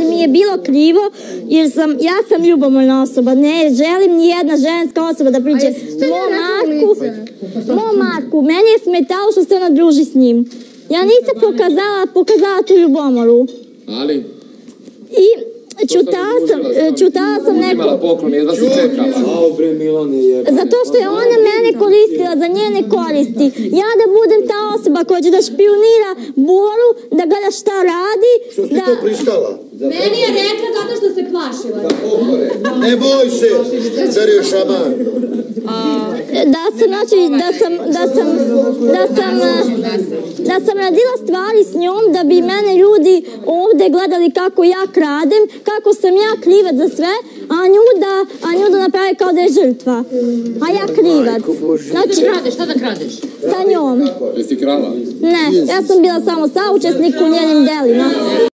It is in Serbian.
ali mi je bilo krivo jer sam, ja sam ljubomorna osoba, ne želim ni jedna ženska osoba da priđe mom Marku, mom Marku, meni je smetalo što se ona druži s njim. Ja nisam pokazala, pokazala tu ljubomoru. Ali, I čutala sam, čutala sam neku, uzimala poklon, jedva si čekala. Ao bre Milane je. zato što je ona mene koristila za njene koristi. Ja da budem ta osoba koja će da špionira Boru, da gleda šta radi, Što si da... to pristala? Meni je rekla zato što se plašila. Ne boj se, Dario Šaman. da sam, znači, da sam, da sam, da sam, da sam radila stvari s njom da bi mene ljudi ovde gledali kako ja kradem, kako sam ja krivac za sve, a nju da, a nju da napravi kao da je žrtva. A ja krivac. Znači, Kradeš, šta da kradeš? sa njom. Jesi krala? Ne, ja sam bila samo saučesnik u njenim delima.